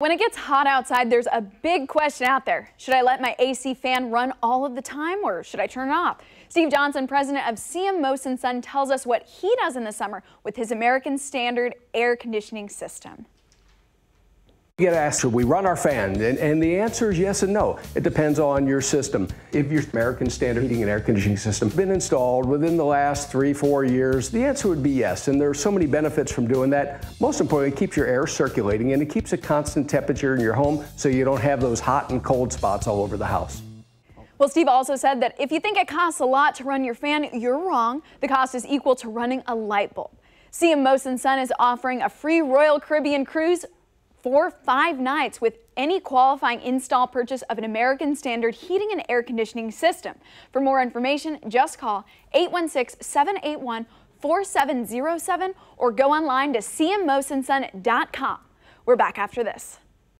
When it gets hot outside, there's a big question out there. Should I let my AC fan run all of the time or should I turn it off? Steve Johnson, president of CM Mose and Son, tells us what he does in the summer with his American Standard air conditioning system. You get asked, should we run our fan? And, and, the answer is yes and no. It depends on your system. If your American Standard Heating and Air Conditioning System has been installed within the last three, four years, the answer would be yes. And there are so many benefits from doing that. Most importantly, it keeps your air circulating and it keeps a constant temperature in your home so you don't have those hot and cold spots all over the house. Well, Steve also said that if you think it costs a lot to run your fan, you're wrong. The cost is equal to running a light bulb. CM Mose and Son is offering a free Royal Caribbean cruise for five nights with any qualifying install purchase of an American Standard heating and air conditioning system. For more information, just call 816-781-4707 or go online to cmmosinson.com. We're back after this.